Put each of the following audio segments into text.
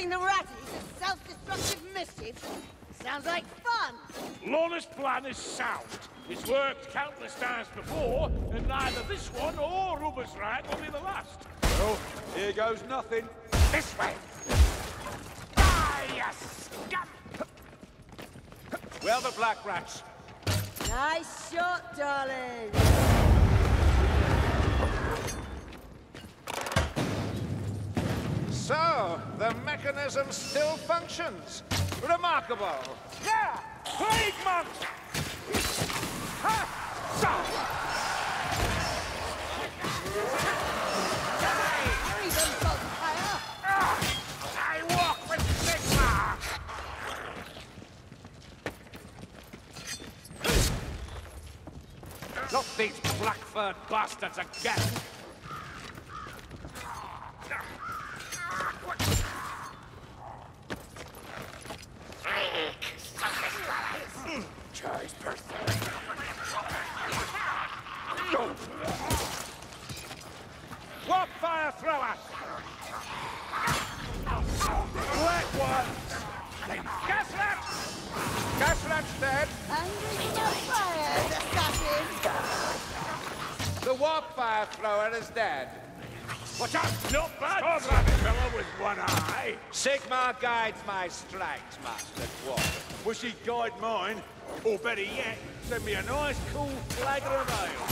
Taking the ratties as self-destructive mischief? Sounds like fun! Lohner's plan is sound. It's worked countless times before, and neither this one or Rubber's rat will be the last. Well, here goes nothing. This way! Die, you scum! Where are the black rats? Nice shot, darling! So, the mechanism still functions. Remarkable. Yeah! Plague Saltzpyre! I walk with Sigmar! Not these black-furred bastards again! Choice birthday. Warp fire thrower? Black ones! Gas rat! Gas rat's dead. Angry Saltzpyre, assassin! The warp fire thrower is dead. Watch out! Not bad! Storm rabbit fellow with one eye! Sigmar guides my strikes, Master Dwarf. Wish he'd guide mine. Or better yet, send me a nice cool flagger of ale.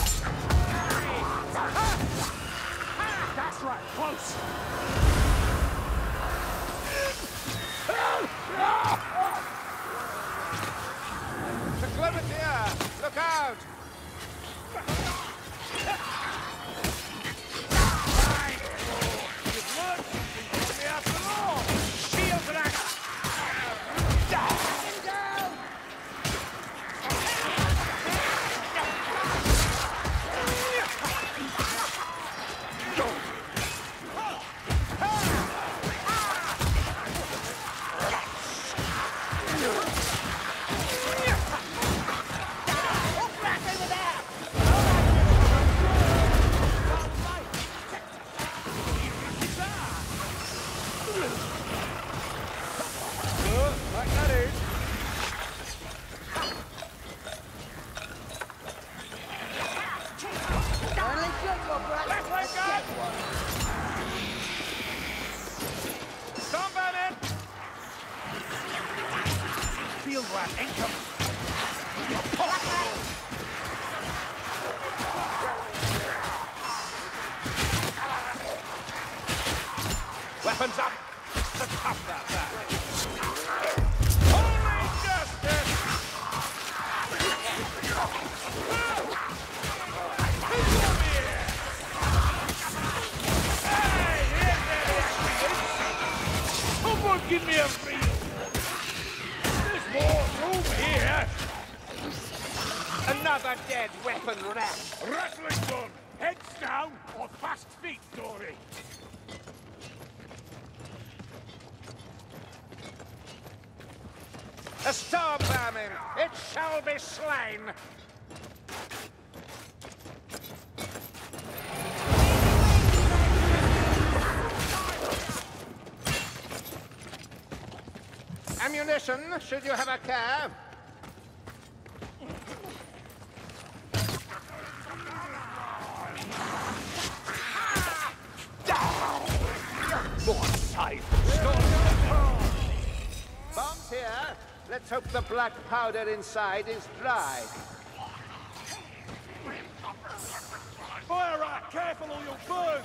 That's right, close! The Clementia! Look out! Ammunition, should you have a care? Bombs here. Let's hope the black powder inside is dry. Fire rat! Careful or you'll burn!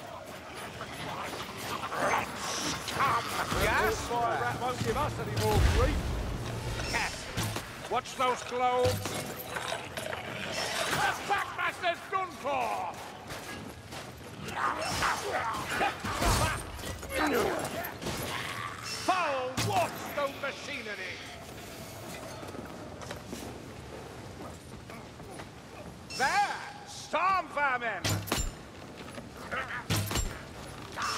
Gas? Fire rat won't give us any more grief. Watch those globes. That's Packmaster's done for! Oh, Foul Warpstone machinery. There! Storm!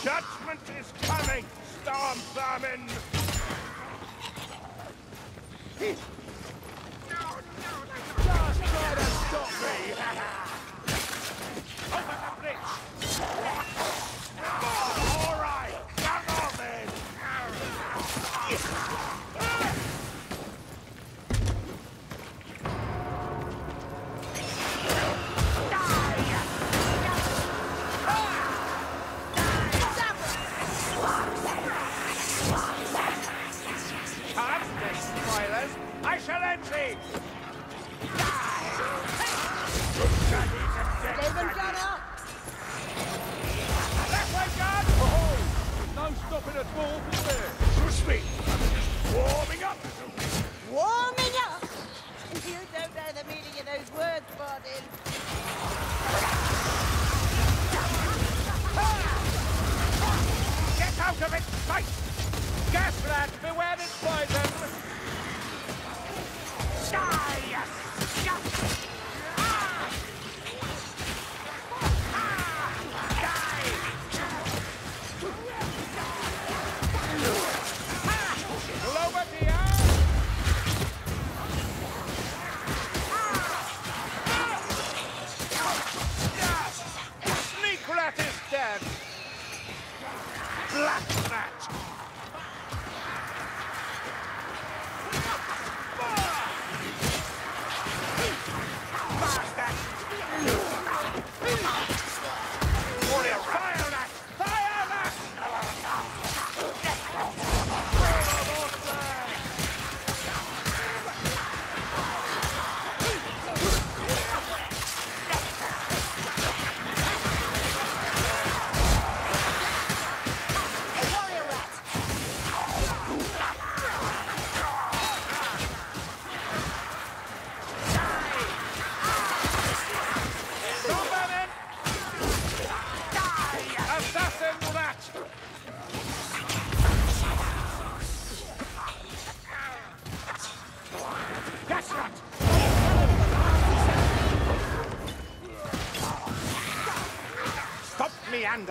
Judgment is coming, Storm Vermin! No, no, no, Just try to stop me!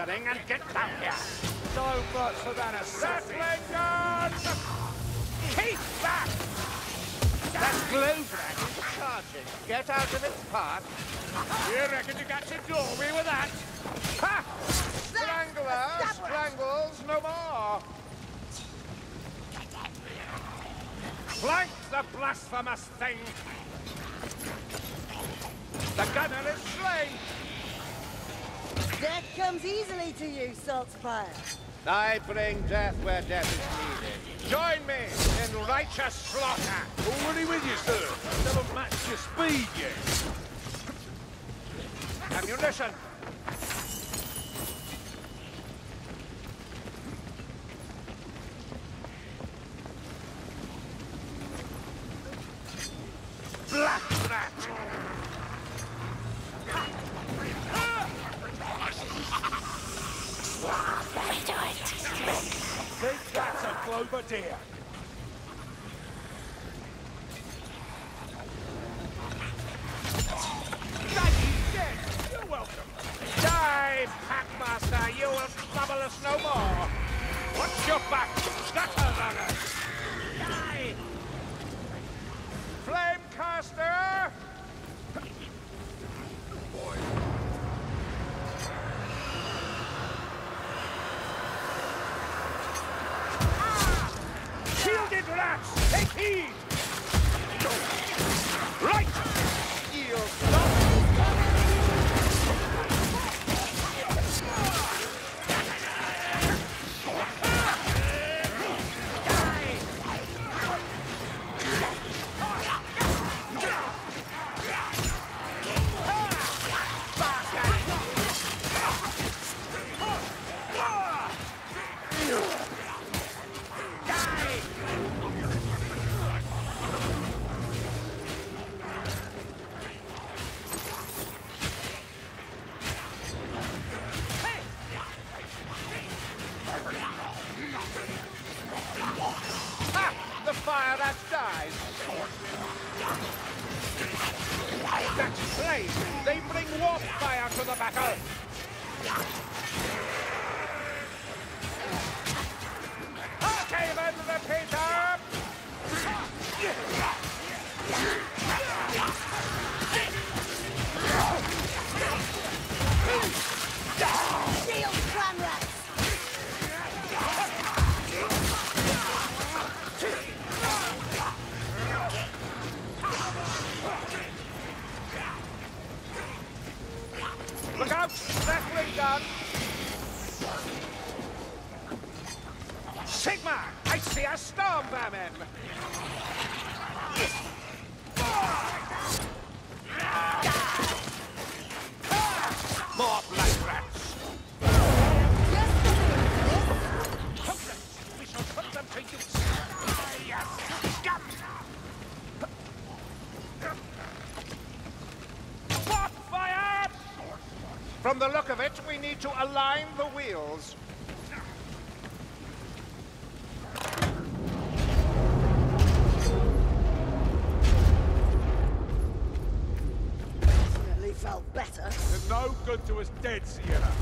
And get down here! So much for that assassin. Keep back! That glove rat is charging. Get out of its path. You reckon you got your doorway with that? Ha! Strangler strangles no more. Flank the blasphemous thing. The gunner is slain. Death comes easily to you, Saltzpyre. I bring death where death is needed. Join me in righteous slaughter. Already with you, sir. Never matched your speed yet. Ammunition. Sigmar! I see a storm vermin! From the look of it, we need to align the wheels. Definitely felt better. They're no good to us dead, Sienna.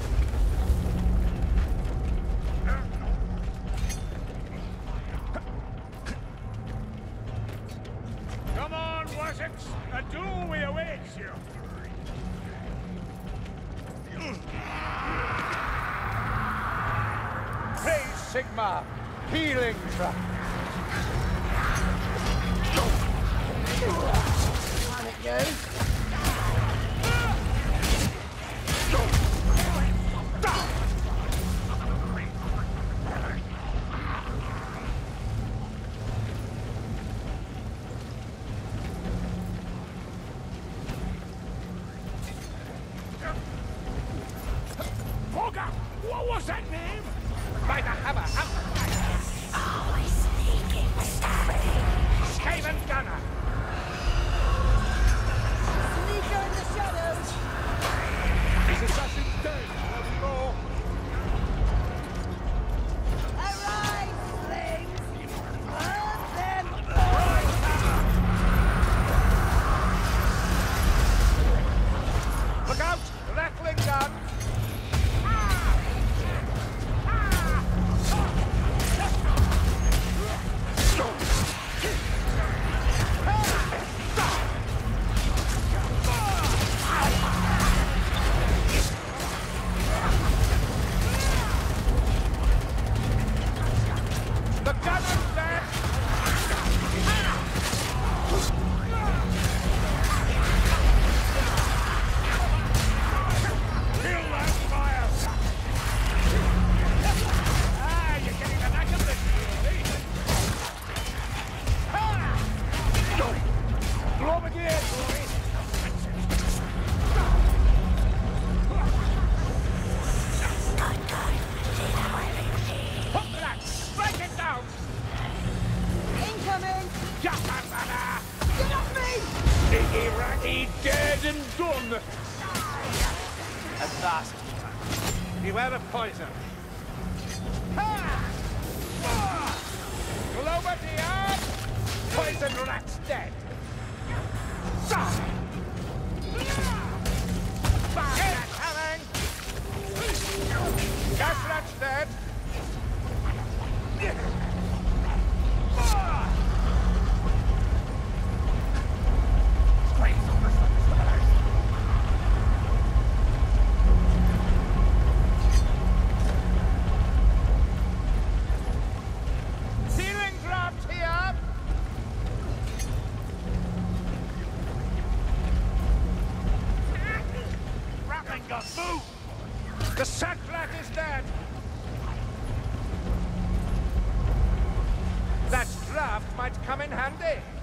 might come in handy.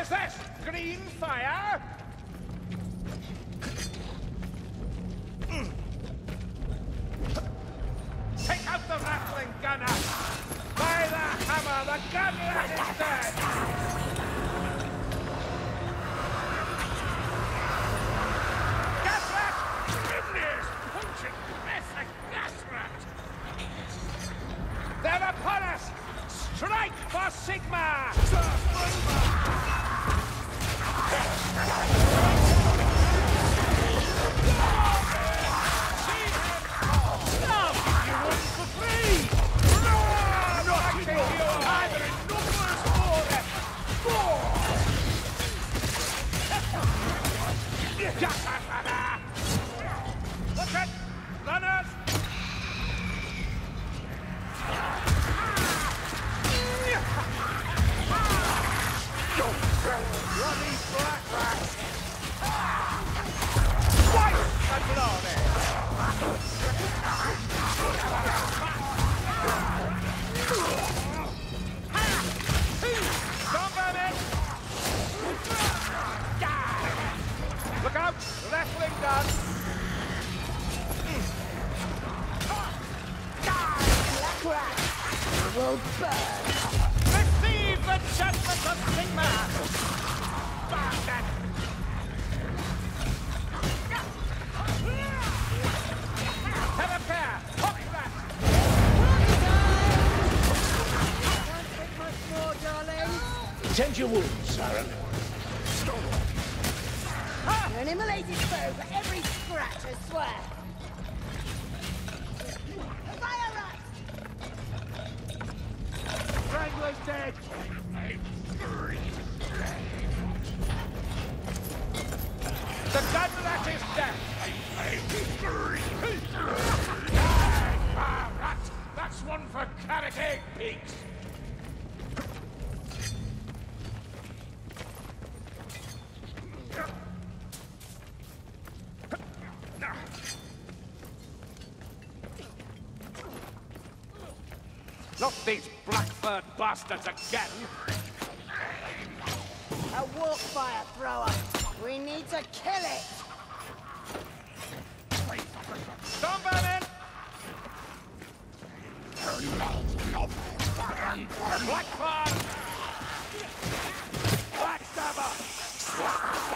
Is this? Green fire? Will burn! Receive the judgment of Sigmar! Bastard! Have a care! Hot rat! Can't take much more, darling. Tend your wounds, Saren. You're an immolated foe for every scratch, I swear. Bastards again! A warp fire thrower. We need to kill it. Stormvermin! Blackbird! Blackstabber! Storm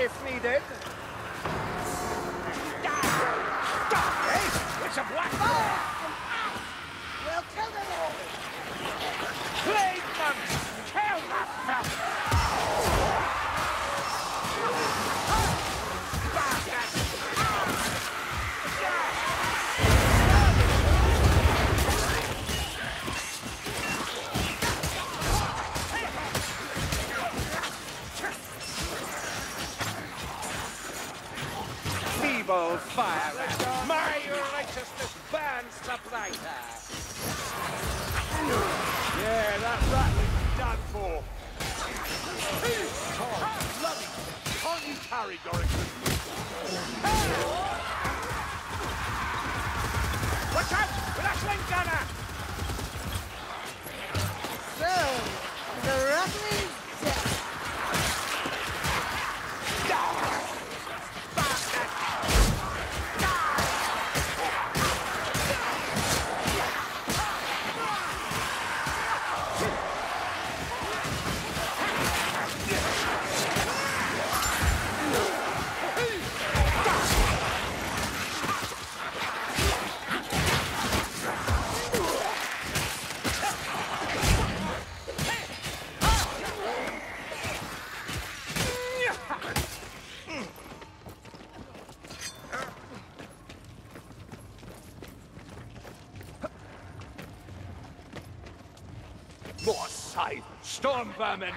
if needed. Hey, it's a black fire Storm vermin.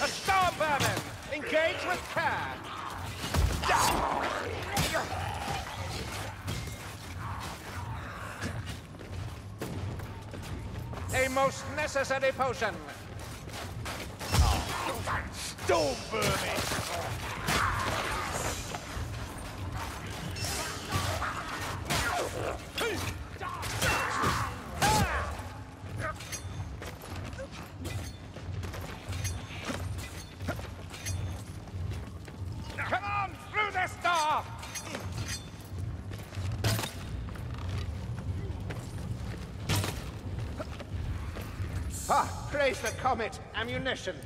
A storm vermin! Engage with care! A most necessary potion. Storm vermin. Ammunition.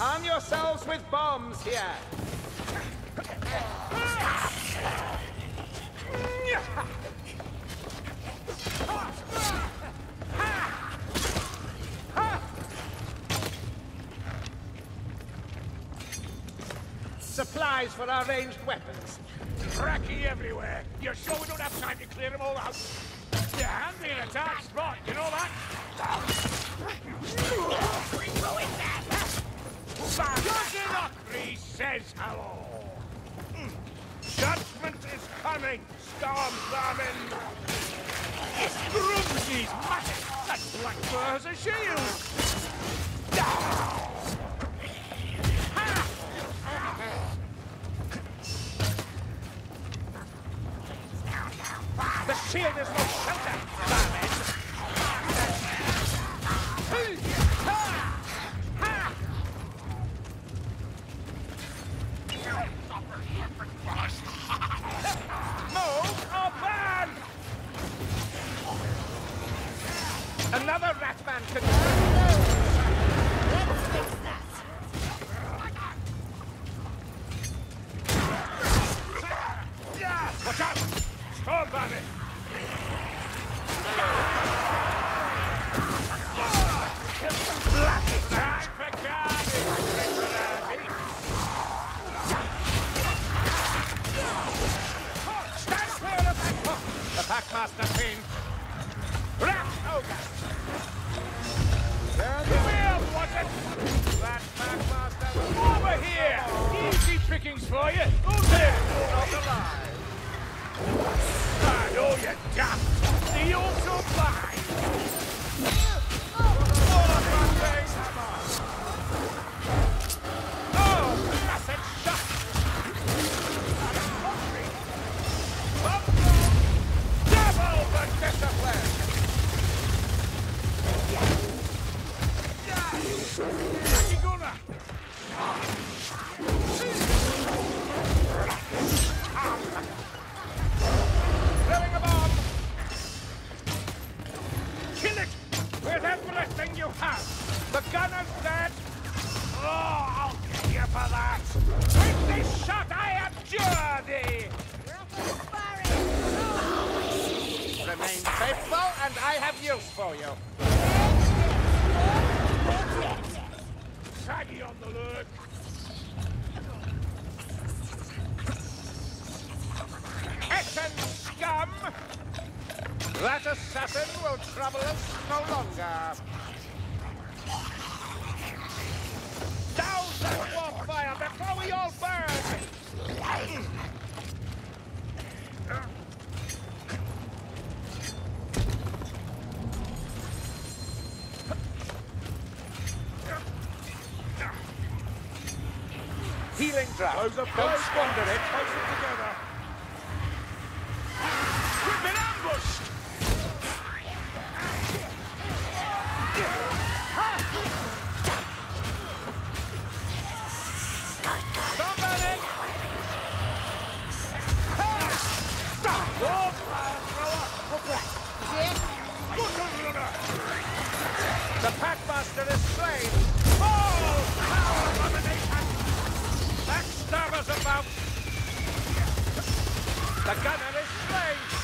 Arm yourselves with bombs here. Supplies for our ranged weapons. Cracky everywhere. You're sure we don't have time to clear them all out? You're handy in a tight spot, you know that? Good says hello. Hmm. Judgment is coming, storm vermin. Grumsy's magic. That black fur has a shield. The shield is no shelter, Storm vermin. Use for you. Shaggy on the lurk! Eshin scum! That assassin will trouble us no longer. Douse that warpfire before we all burn! Are Don't squander it. The gunner is slain!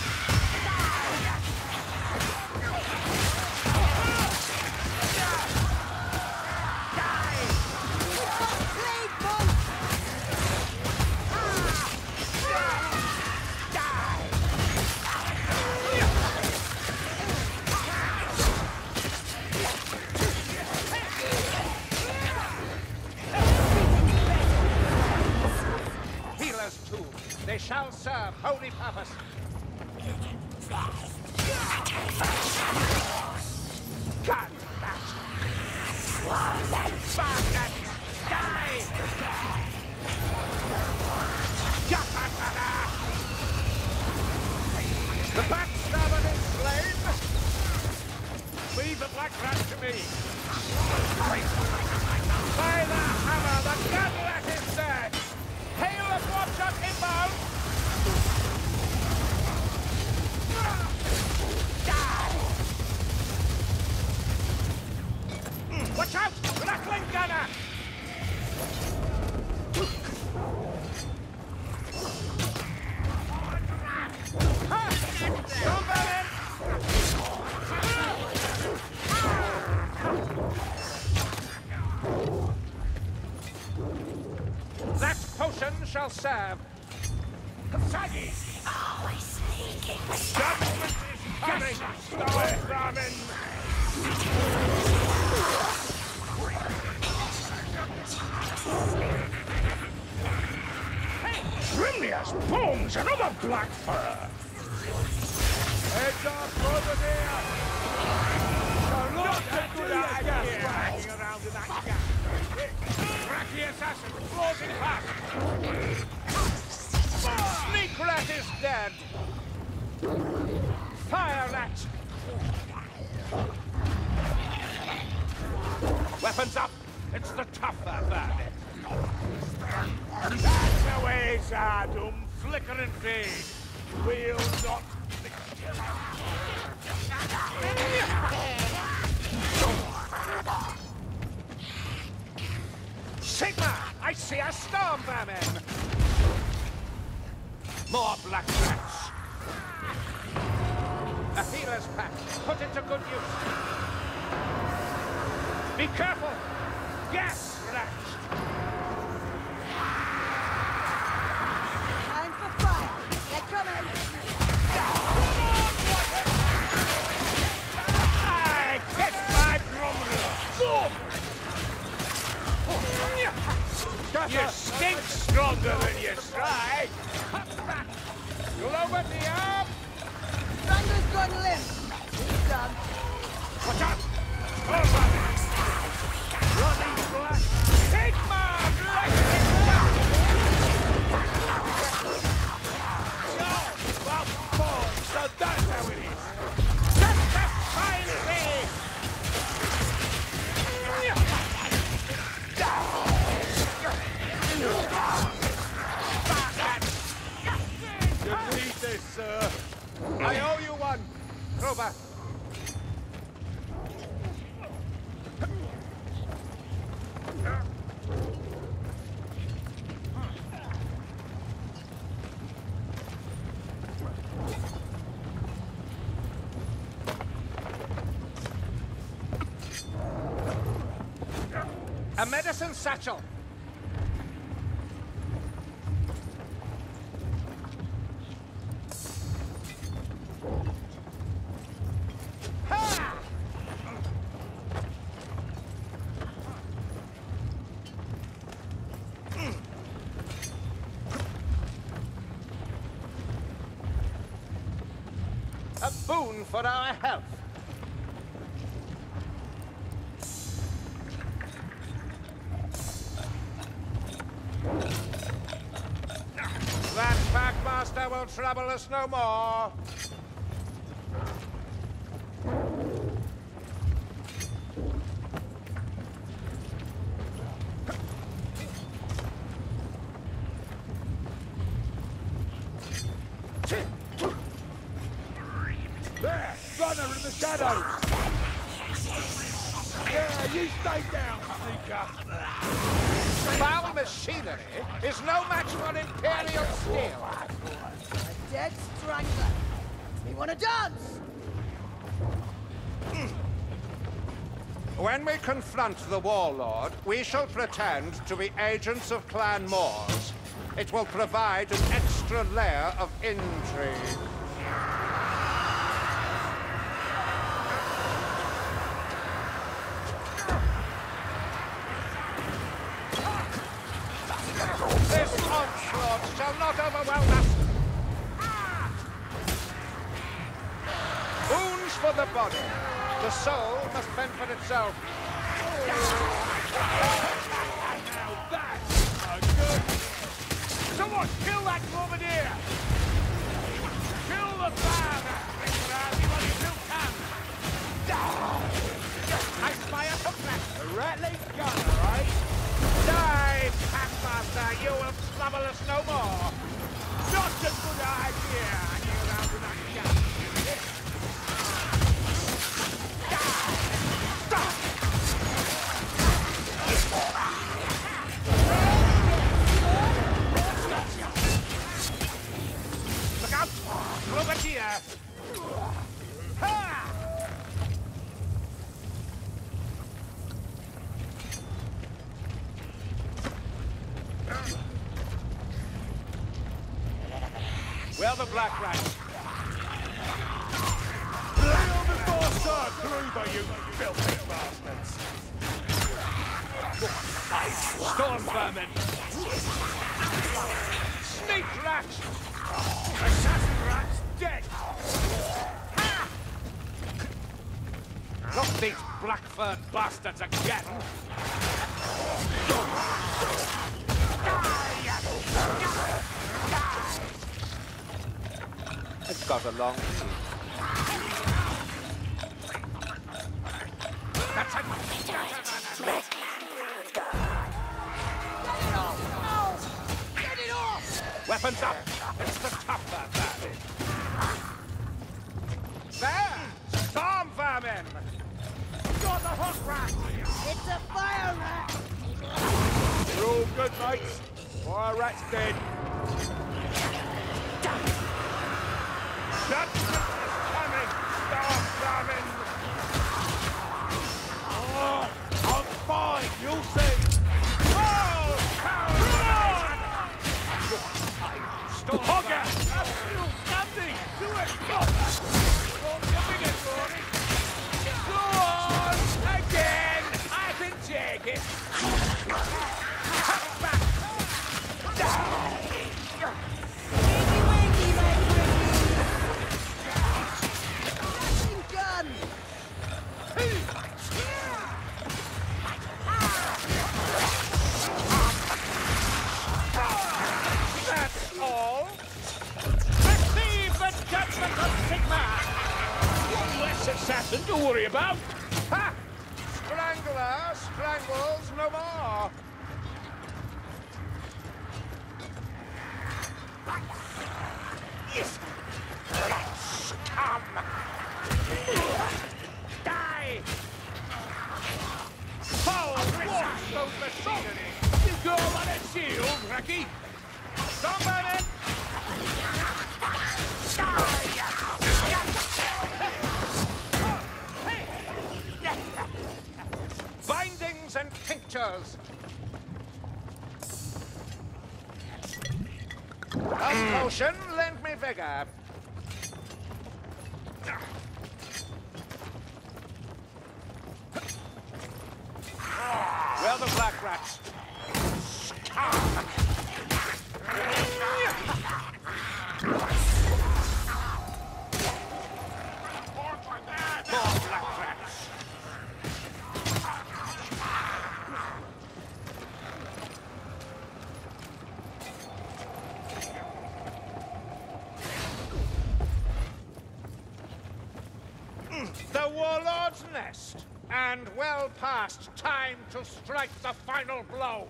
Shall serve holy purpose. Shall serve. Saggy! Always sneaking. Judgment is coming! Stop Brahmin! Trimlius bones another black fur! Heads up over there! Not a good idea hanging around in that gap. Cracky assassin, closing past! Sneak rat is dead! Fire rat! Weapons up! It's the tougher bandit! That's the way, Zardum! Flicker and fade! We'll not... Sigmar! I see a storm vermin! More black rats! A healer's pack. Put it to good use. Be careful! Gas rats! Stronger than you try! You'll over the arm! Stranger's gone limp. Grover! A medicine satchel! Us no more. When we confront the Warlord, we shall pretend to be agents of Clan Mors. It will provide an extra layer of intrigue. The black rats? Lay on the Borstar Gruber, you filthy bastards! Storm vermin! Sneak rats! Assassin rats dead! Not these black-furred bastards again! It's got a long teeth. Weapons up! It's the tougher vermin! There! Storm vermin! Got the hot rat! It's a fire rat! You're all good, mates. Fire rat's dead. Mm. A potion lend me vigor. Where the black rats? More black rats! The warlord's nest. And well past time to strike the final blow.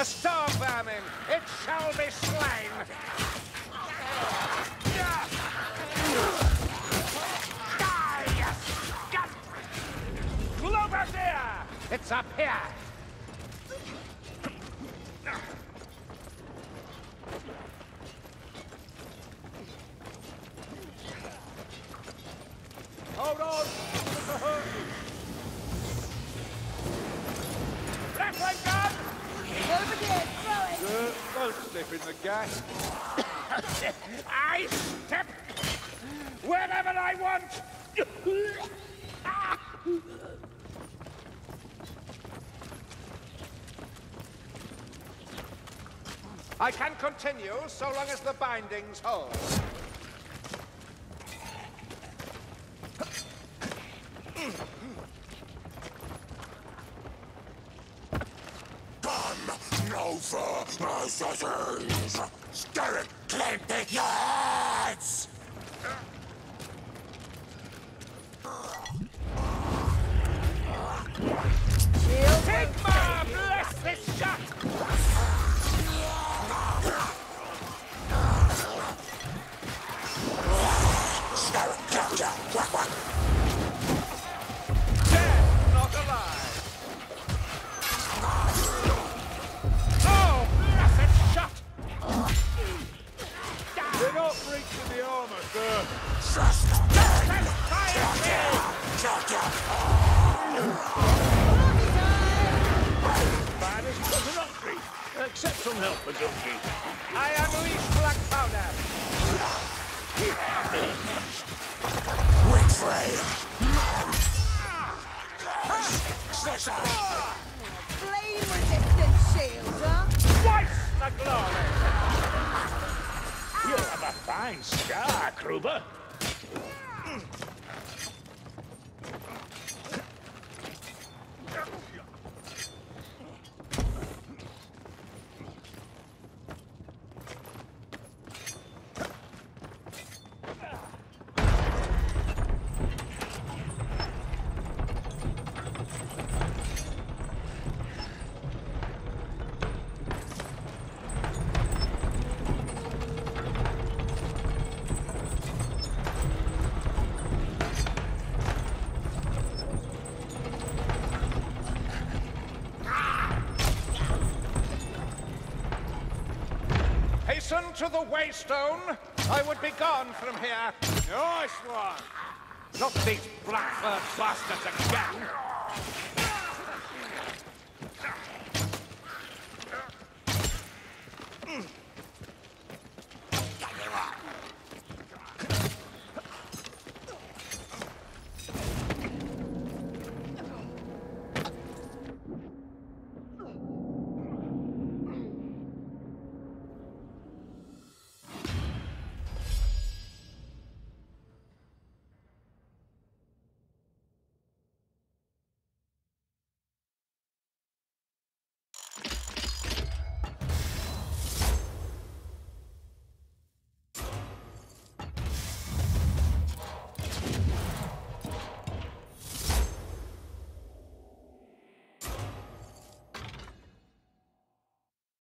A storm vermin. It shall be slain. It's up here. so long as the bindings hold. to the Waystone, I would be gone from here. Nice one! Not these blackbird bastards again!